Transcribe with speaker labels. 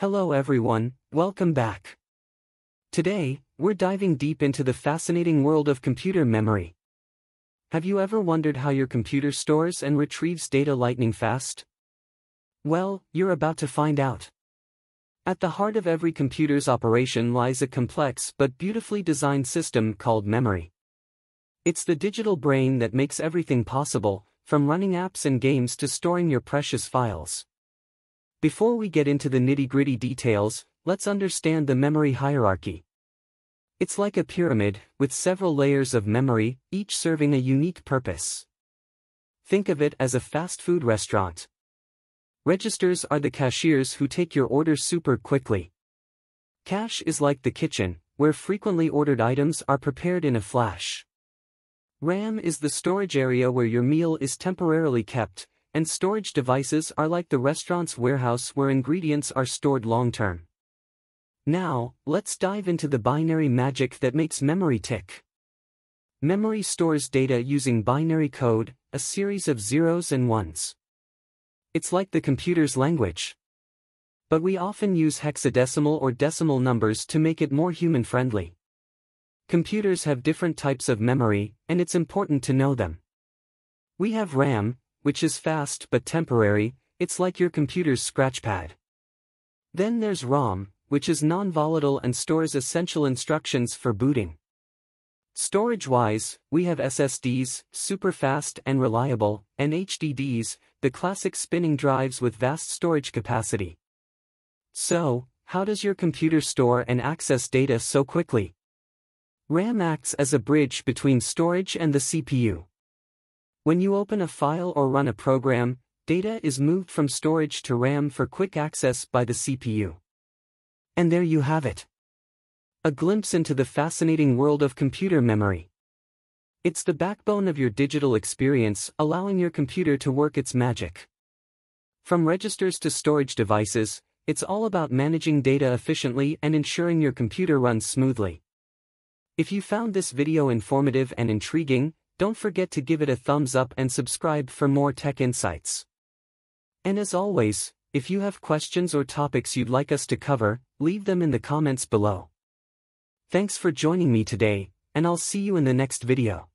Speaker 1: Hello everyone, welcome back. Today, we're diving deep into the fascinating world of computer memory. Have you ever wondered how your computer stores and retrieves data lightning fast? Well, you're about to find out. At the heart of every computer's operation lies a complex but beautifully designed system called memory. It's the digital brain that makes everything possible, from running apps and games to storing your precious files. Before we get into the nitty-gritty details, let's understand the memory hierarchy. It's like a pyramid, with several layers of memory, each serving a unique purpose. Think of it as a fast food restaurant. Registers are the cashiers who take your orders super quickly. Cache is like the kitchen, where frequently ordered items are prepared in a flash. RAM is the storage area where your meal is temporarily kept, and storage devices are like the restaurant's warehouse where ingredients are stored long-term. Now, let's dive into the binary magic that makes memory tick. Memory stores data using binary code, a series of zeros and ones. It's like the computer's language. But we often use hexadecimal or decimal numbers to make it more human-friendly. Computers have different types of memory, and it's important to know them. We have RAM, which is fast but temporary, it's like your computer's scratchpad. Then there's ROM, which is non-volatile and stores essential instructions for booting. Storage-wise, we have SSDs, super fast and reliable, and HDDs, the classic spinning drives with vast storage capacity. So, how does your computer store and access data so quickly? RAM acts as a bridge between storage and the CPU. When you open a file or run a program, data is moved from storage to RAM for quick access by the CPU. And there you have it. A glimpse into the fascinating world of computer memory. It's the backbone of your digital experience, allowing your computer to work its magic. From registers to storage devices, it's all about managing data efficiently and ensuring your computer runs smoothly. If you found this video informative and intriguing, don't forget to give it a thumbs up and subscribe for more tech insights. And as always, if you have questions or topics you'd like us to cover, leave them in the comments below. Thanks for joining me today, and I'll see you in the next video.